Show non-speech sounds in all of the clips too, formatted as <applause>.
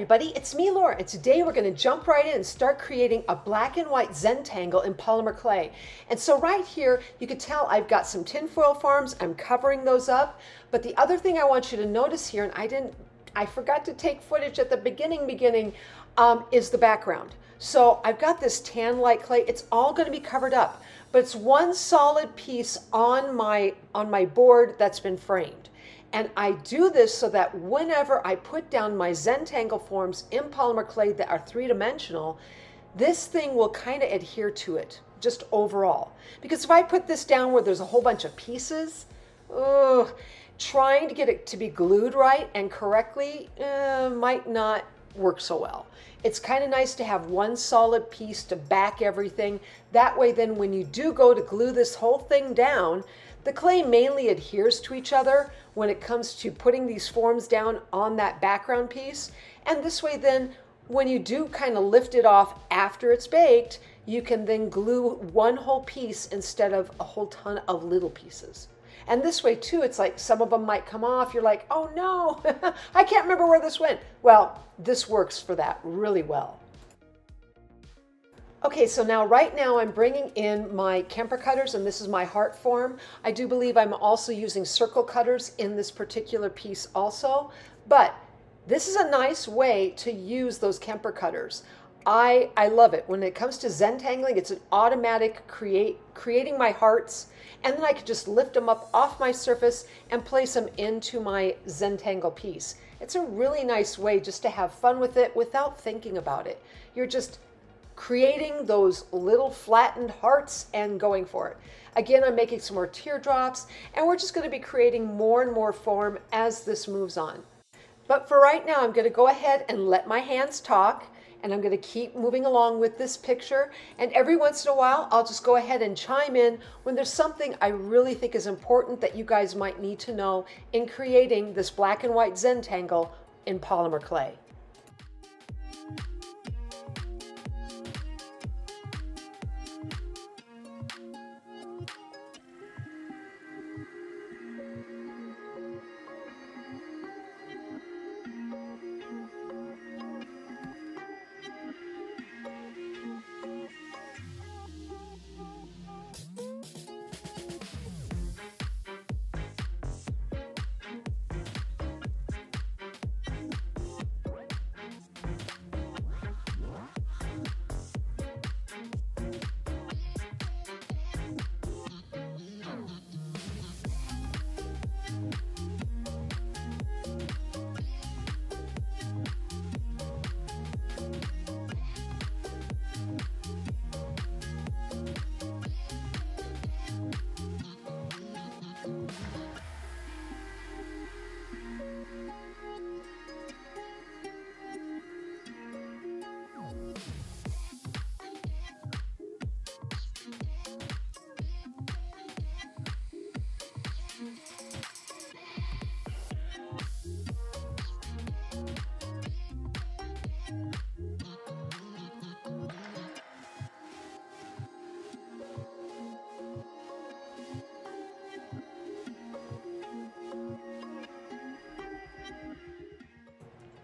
everybody, it's me Laura and today we're going to jump right in and start creating a black and white Zentangle in polymer clay. And so right here you can tell I've got some tinfoil forms, I'm covering those up, but the other thing I want you to notice here, and I didn't, I forgot to take footage at the beginning beginning, um, is the background. So I've got this tan light clay, it's all going to be covered up, but it's one solid piece on my, on my board that's been framed. And I do this so that whenever I put down my Zentangle forms in polymer clay that are three-dimensional, this thing will kind of adhere to it, just overall. Because if I put this down where there's a whole bunch of pieces, ugh, trying to get it to be glued right and correctly uh, might not work so well. It's kind of nice to have one solid piece to back everything. That way then when you do go to glue this whole thing down, the clay mainly adheres to each other when it comes to putting these forms down on that background piece. And this way then, when you do kind of lift it off after it's baked, you can then glue one whole piece instead of a whole ton of little pieces. And this way too, it's like some of them might come off. You're like, oh no, <laughs> I can't remember where this went. Well, this works for that really well. Okay, so now right now I'm bringing in my Kemper cutters and this is my heart form. I do believe I'm also using circle cutters in this particular piece also, but this is a nice way to use those Kemper cutters. I, I love it. When it comes to Zentangling, it's an automatic create creating my hearts and then I could just lift them up off my surface and place them into my Zentangle piece. It's a really nice way just to have fun with it without thinking about it. You're just creating those little flattened hearts and going for it. Again, I'm making some more teardrops and we're just going to be creating more and more form as this moves on. But for right now, I'm going to go ahead and let my hands talk and I'm going to keep moving along with this picture. And every once in a while, I'll just go ahead and chime in when there's something I really think is important that you guys might need to know in creating this black and white Zentangle in polymer clay.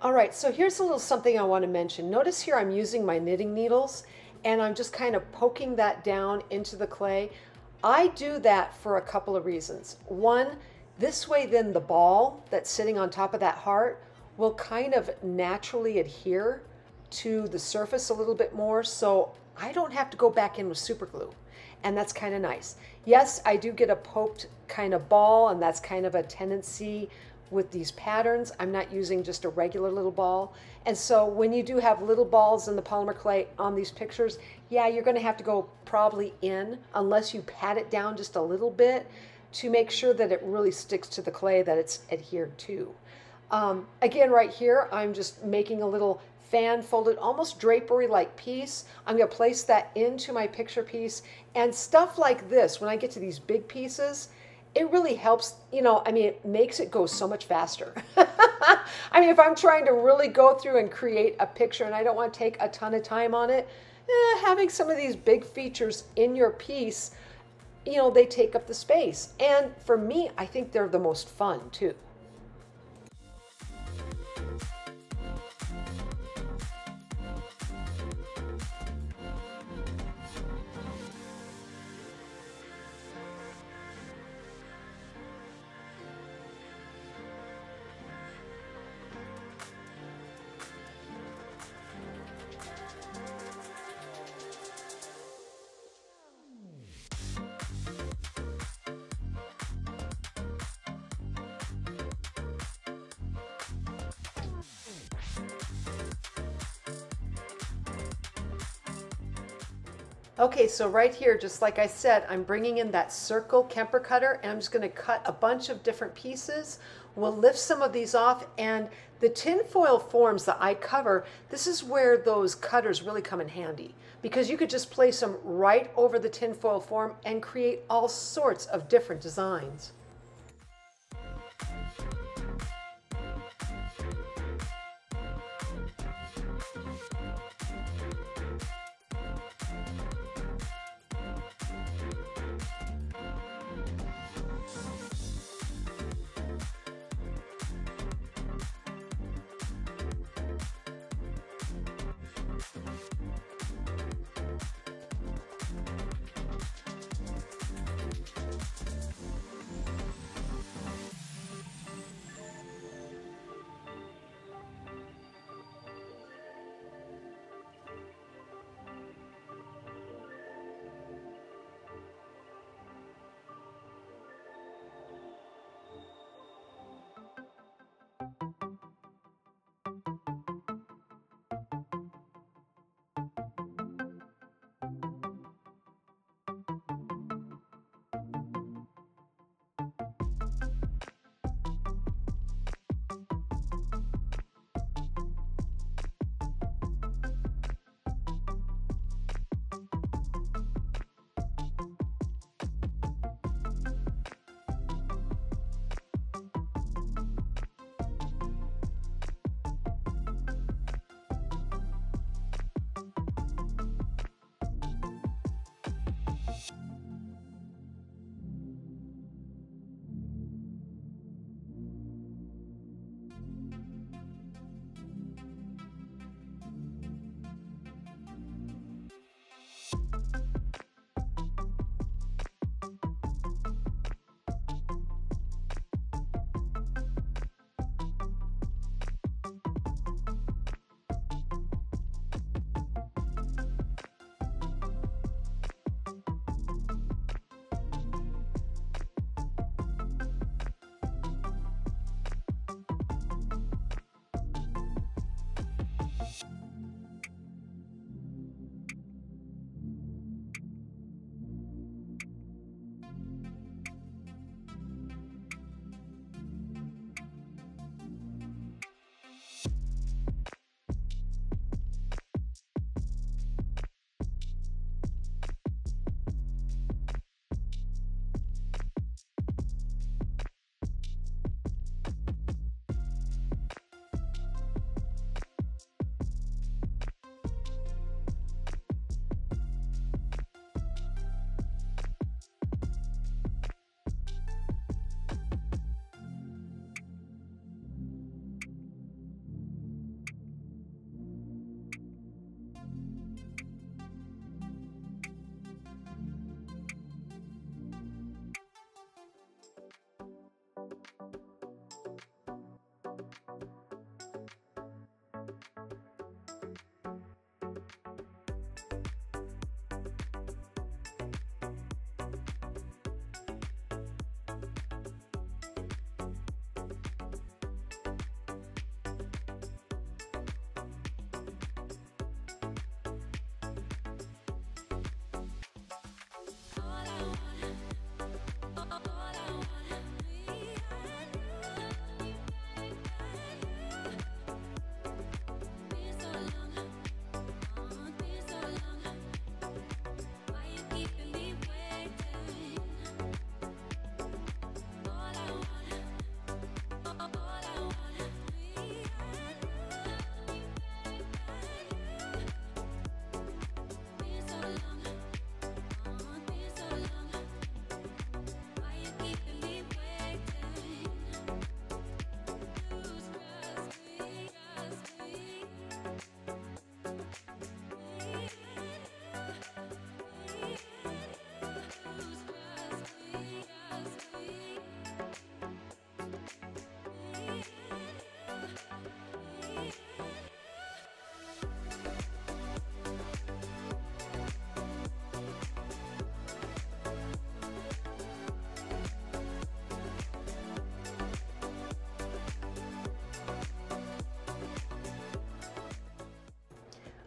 All right, so here's a little something I want to mention. Notice here I'm using my knitting needles and I'm just kind of poking that down into the clay. I do that for a couple of reasons. One, this way then the ball that's sitting on top of that heart will kind of naturally adhere to the surface a little bit more so I don't have to go back in with super glue and that's kind of nice. Yes, I do get a poked kind of ball and that's kind of a tendency with these patterns. I'm not using just a regular little ball. And so when you do have little balls in the polymer clay on these pictures, yeah, you're going to have to go probably in unless you pat it down just a little bit to make sure that it really sticks to the clay that it's adhered to. Um, again, right here, I'm just making a little fan folded, almost drapery like piece. I'm going to place that into my picture piece and stuff like this, when I get to these big pieces, it really helps, you know, I mean, it makes it go so much faster. <laughs> I mean, if I'm trying to really go through and create a picture and I don't want to take a ton of time on it, eh, having some of these big features in your piece, you know, they take up the space. And for me, I think they're the most fun too. So right here, just like I said, I'm bringing in that circle Kemper cutter and I'm just gonna cut a bunch of different pieces. We'll lift some of these off and the tinfoil forms that I cover, this is where those cutters really come in handy because you could just place them right over the tinfoil form and create all sorts of different designs.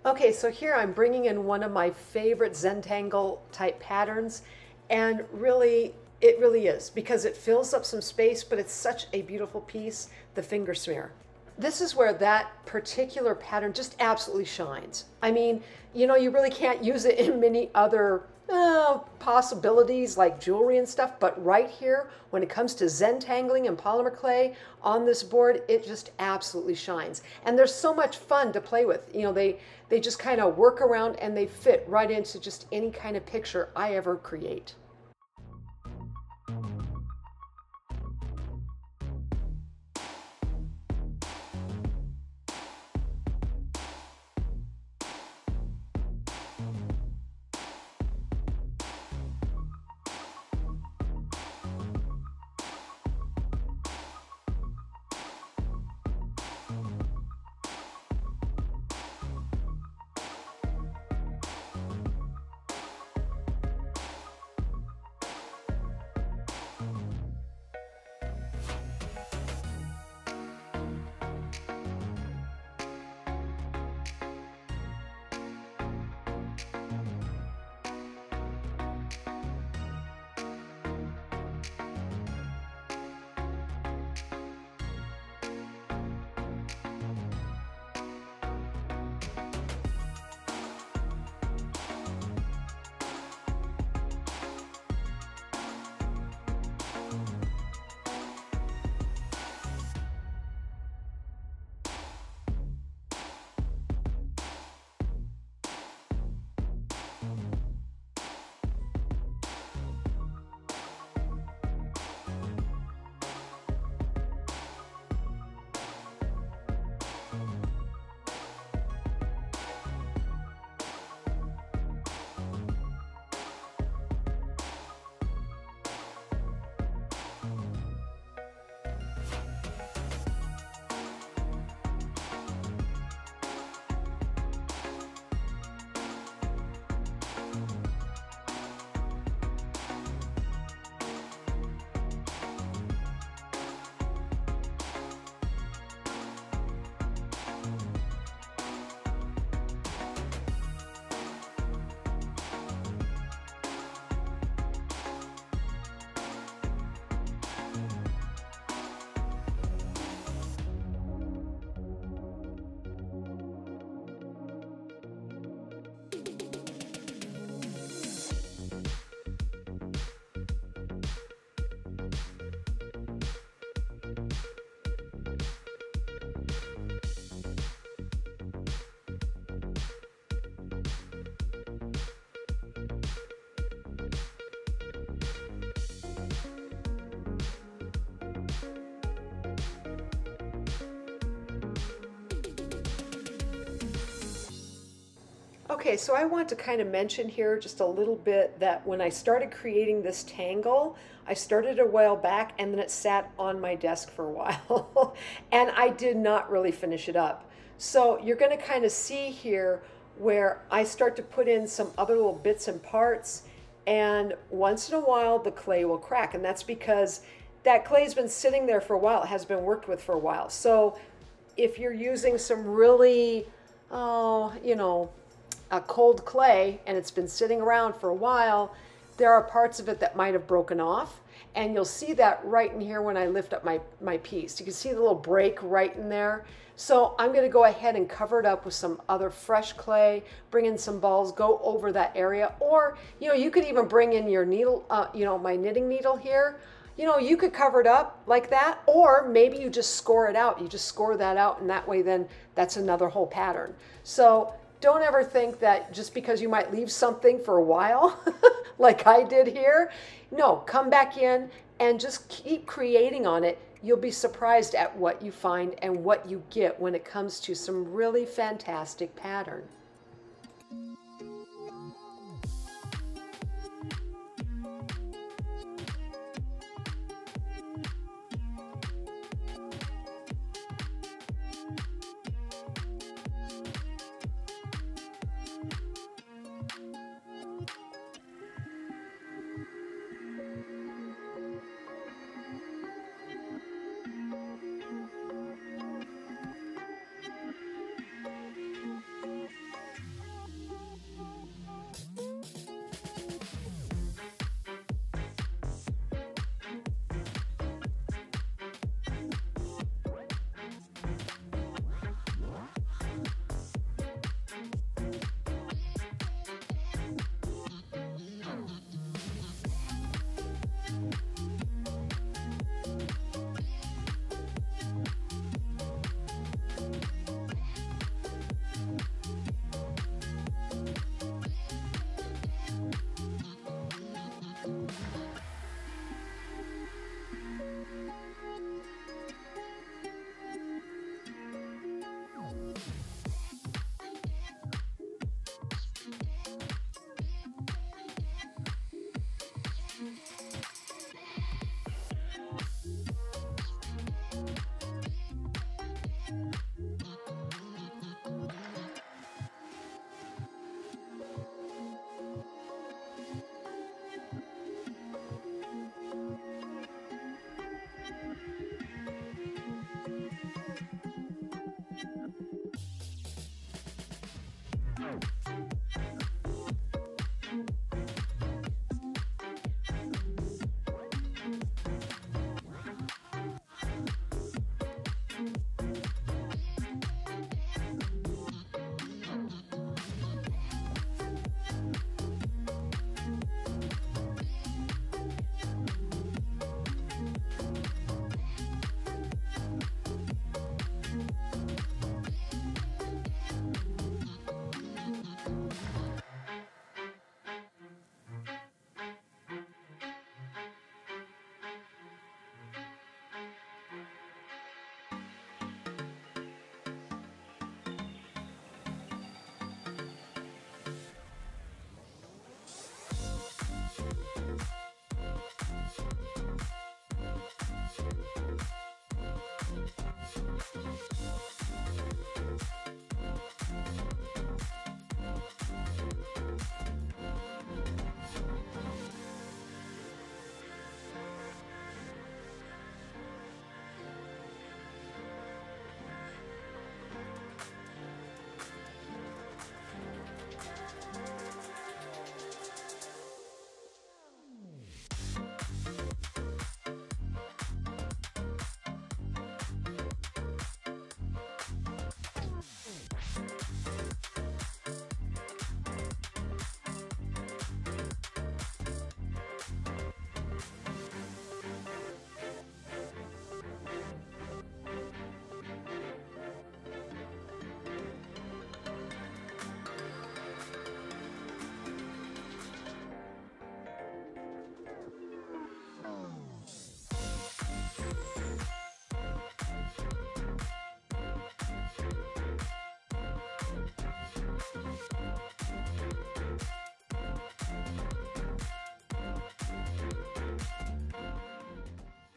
Okay, so here I'm bringing in one of my favorite Zentangle type patterns, and really, it really is because it fills up some space, but it's such a beautiful piece, the finger smear. This is where that particular pattern just absolutely shines. I mean, you know, you really can't use it in many other possibilities like jewelry and stuff, but right here, when it comes to Zentangling and polymer clay on this board, it just absolutely shines. And they're so much fun to play with. You know, they, they just kind of work around and they fit right into just any kind of picture I ever create. Okay, so I want to kind of mention here just a little bit that when I started creating this tangle, I started a while back and then it sat on my desk for a <laughs> while and I did not really finish it up. So you're going to kind of see here where I start to put in some other little bits and parts and once in a while the clay will crack and that's because that clay's been sitting there for a while, it has been worked with for a while. So if you're using some really, oh, you know, a cold clay and it's been sitting around for a while, there are parts of it that might have broken off. And you'll see that right in here when I lift up my, my piece. You can see the little break right in there. So I'm gonna go ahead and cover it up with some other fresh clay, bring in some balls, go over that area. Or, you know, you could even bring in your needle, uh, you know, my knitting needle here. You know, you could cover it up like that, or maybe you just score it out. You just score that out and that way then that's another whole pattern. So don't ever think that just because you might leave something for a while, <laughs> like I did here, no, come back in and just keep creating on it. You'll be surprised at what you find and what you get when it comes to some really fantastic pattern.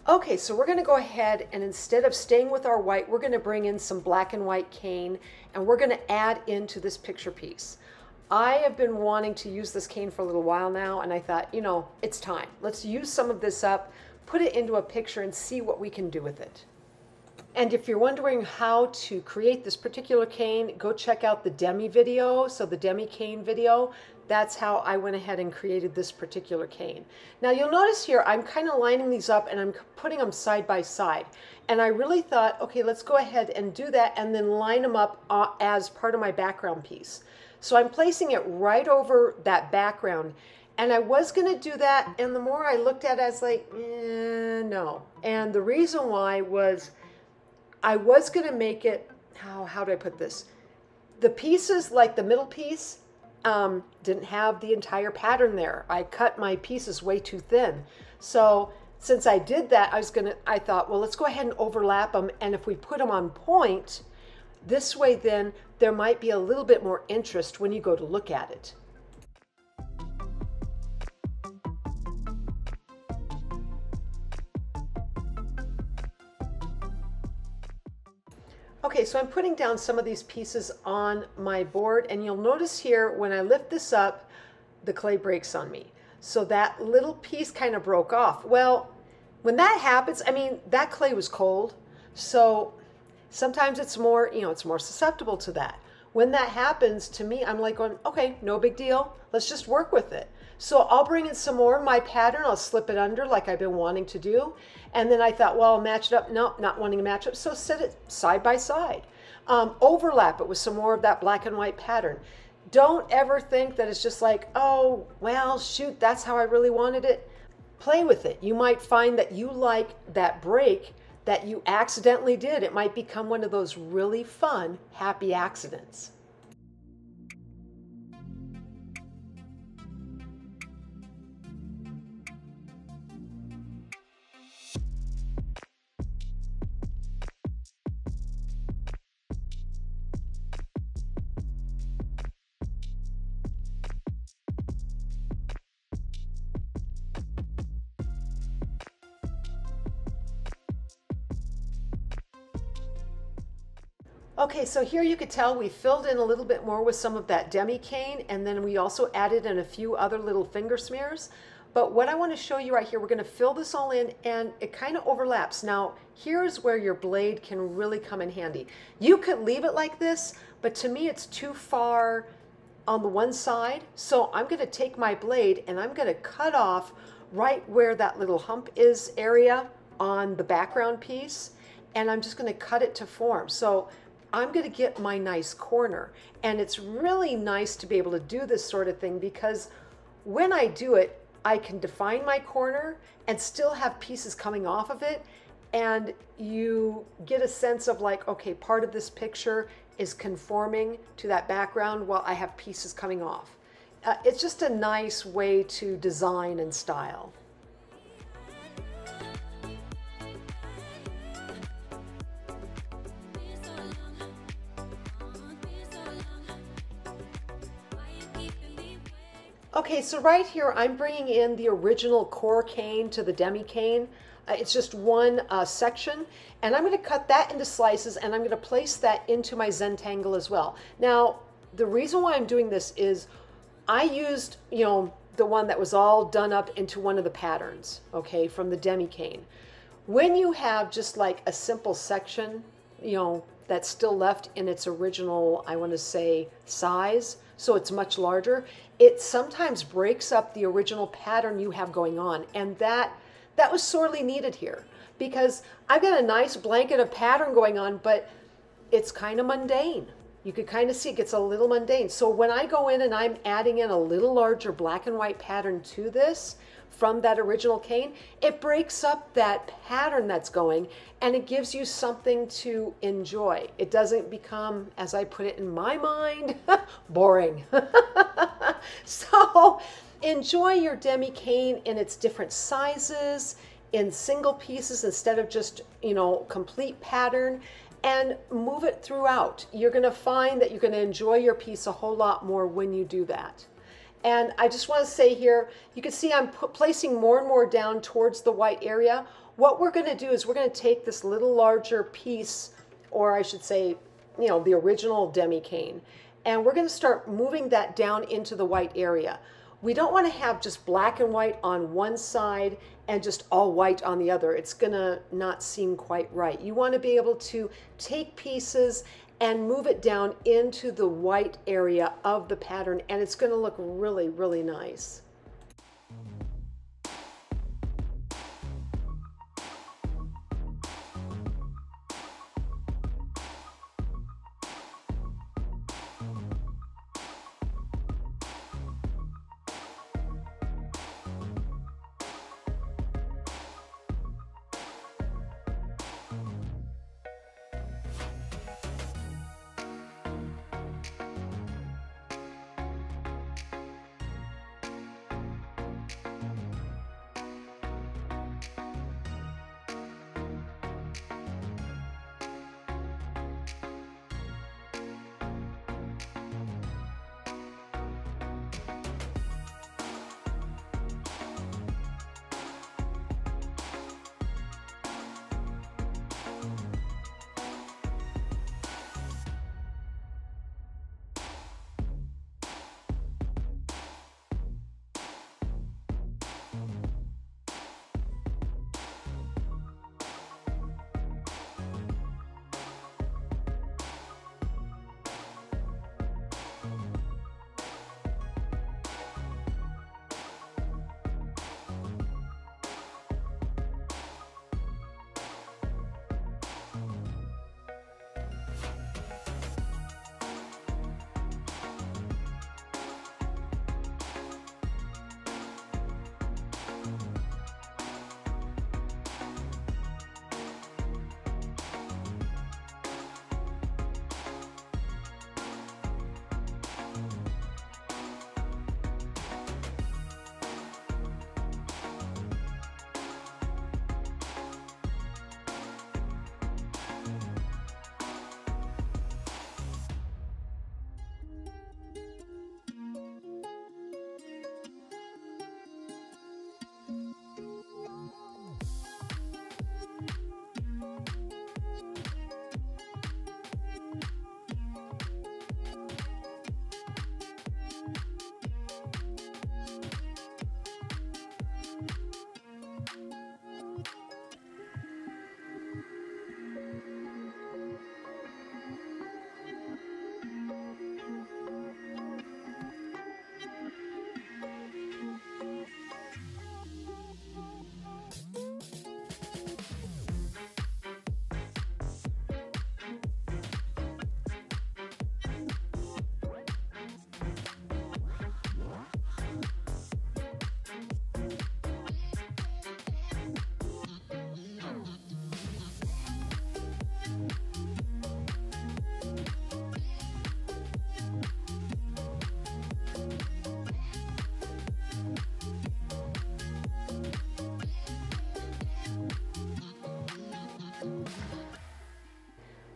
Okay, so we're gonna go ahead and instead of staying with our white, we're gonna bring in some black and white cane and we're gonna add into this picture piece. I have been wanting to use this cane for a little while now and I thought, you know, it's time. Let's use some of this up, put it into a picture and see what we can do with it. And if you're wondering how to create this particular cane, go check out the Demi video, so the Demi cane video. That's how I went ahead and created this particular cane. Now you'll notice here, I'm kind of lining these up and I'm putting them side by side. And I really thought, okay, let's go ahead and do that and then line them up uh, as part of my background piece. So I'm placing it right over that background. And I was going to do that, and the more I looked at it, I was like, eh, no. And the reason why was I was going to make it, how, how do I put this? The pieces, like the middle piece, um, didn't have the entire pattern there. I cut my pieces way too thin. So since I did that, I was going to, I thought, well, let's go ahead and overlap them. And if we put them on point, this way then there might be a little bit more interest when you go to look at it. Okay, so I'm putting down some of these pieces on my board and you'll notice here when I lift this up, the clay breaks on me. So that little piece kind of broke off. Well, when that happens, I mean, that clay was cold. So sometimes it's more, you know, it's more susceptible to that. When that happens to me, I'm like going, okay, no big deal. Let's just work with it. So I'll bring in some more of my pattern. I'll slip it under like I've been wanting to do. And then I thought, well, I'll match it up. No, not wanting to match up. So set it side by side. Um, overlap it with some more of that black and white pattern. Don't ever think that it's just like, oh, well, shoot, that's how I really wanted it. Play with it. You might find that you like that break that you accidentally did. It might become one of those really fun, happy accidents. Okay, so here you could tell we filled in a little bit more with some of that demi cane and then we also added in a few other little finger smears. But what I want to show you right here, we're going to fill this all in and it kind of overlaps. Now, here's where your blade can really come in handy. You could leave it like this, but to me it's too far on the one side. So I'm going to take my blade and I'm going to cut off right where that little hump is area on the background piece. And I'm just going to cut it to form. So I'm going to get my nice corner. And it's really nice to be able to do this sort of thing because when I do it, I can define my corner and still have pieces coming off of it. And you get a sense of like, okay, part of this picture is conforming to that background while I have pieces coming off. Uh, it's just a nice way to design and style. Okay, so right here I'm bringing in the original core cane to the demi cane. Uh, it's just one uh, section and I'm going to cut that into slices and I'm going to place that into my Zentangle as well. Now the reason why I'm doing this is I used, you know, the one that was all done up into one of the patterns, okay, from the demi cane. When you have just like a simple section, you know, that's still left in its original, I want to say, size, so it's much larger, it sometimes breaks up the original pattern you have going on. And that, that was sorely needed here because I've got a nice blanket of pattern going on, but it's kind of mundane. You could kind of see it gets a little mundane. So when I go in and I'm adding in a little larger black and white pattern to this, from that original cane, it breaks up that pattern that's going and it gives you something to enjoy. It doesn't become, as I put it in my mind, <laughs> boring. <laughs> so enjoy your demi cane in its different sizes, in single pieces instead of just, you know, complete pattern and move it throughout. You're going to find that you're going to enjoy your piece a whole lot more when you do that. And I just want to say here, you can see I'm placing more and more down towards the white area. What we're going to do is we're going to take this little larger piece, or I should say, you know, the original demi cane, and we're going to start moving that down into the white area. We don't want to have just black and white on one side and just all white on the other. It's going to not seem quite right. You want to be able to take pieces and move it down into the white area of the pattern and it's going to look really, really nice.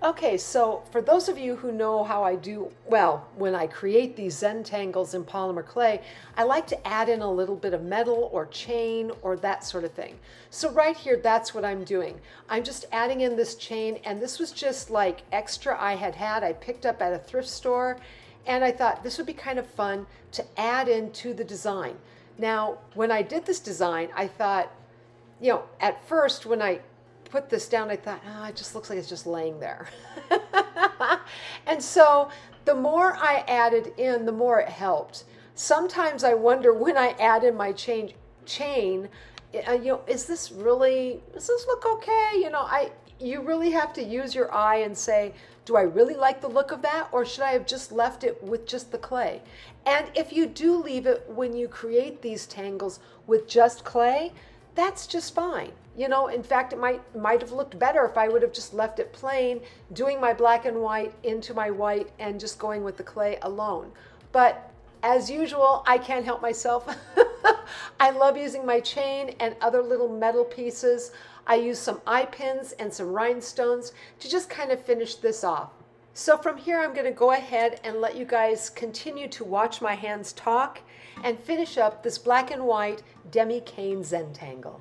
Okay, so for those of you who know how I do, well, when I create these Zentangles in polymer clay, I like to add in a little bit of metal or chain or that sort of thing. So right here, that's what I'm doing. I'm just adding in this chain and this was just like extra I had had. I picked up at a thrift store and I thought this would be kind of fun to add into the design. Now, when I did this design, I thought, you know, at first when I put this down, I thought, oh, it just looks like it's just laying there. <laughs> and so the more I added in, the more it helped. Sometimes I wonder when I add in my chain, chain, uh, you know, is this really, does this look okay? You know, I, you really have to use your eye and say, do I really like the look of that or should I have just left it with just the clay? And if you do leave it when you create these tangles with just clay, that's just fine. You know, in fact, it might might have looked better if I would have just left it plain, doing my black and white into my white and just going with the clay alone. But as usual, I can't help myself. <laughs> I love using my chain and other little metal pieces. I use some eye pins and some rhinestones to just kind of finish this off. So from here, I'm gonna go ahead and let you guys continue to watch my hands talk and finish up this black and white demi-cane Zentangle.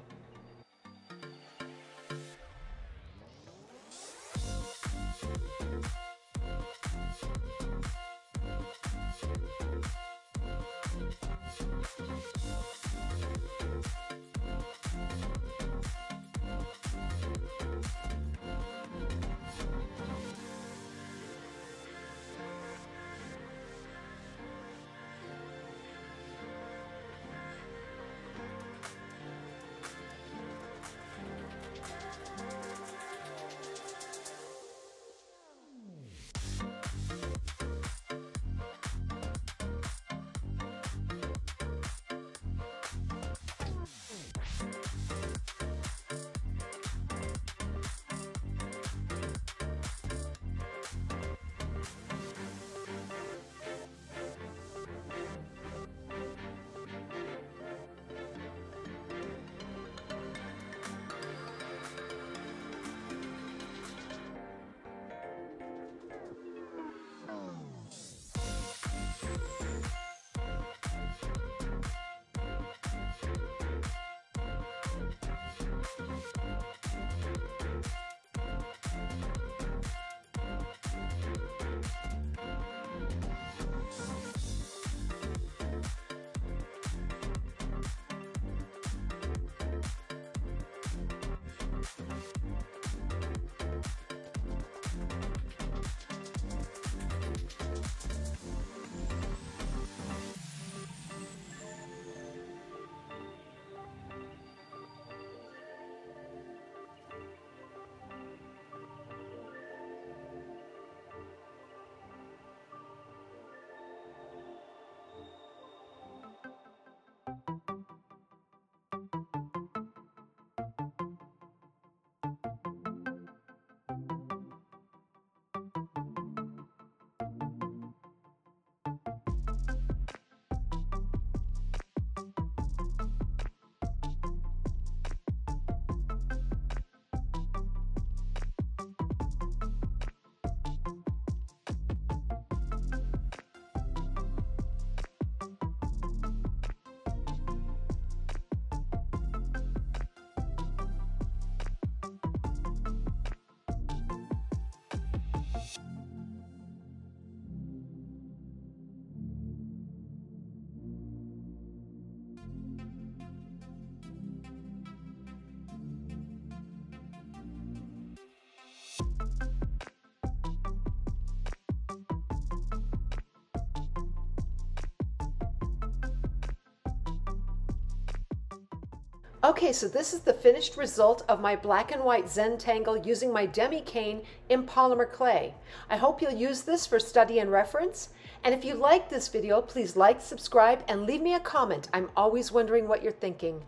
Okay, so this is the finished result of my black and white Zentangle using my demi cane in polymer clay. I hope you'll use this for study and reference. And if you like this video, please like, subscribe, and leave me a comment. I'm always wondering what you're thinking.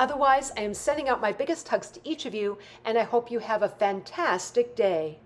Otherwise, I am sending out my biggest hugs to each of you, and I hope you have a fantastic day.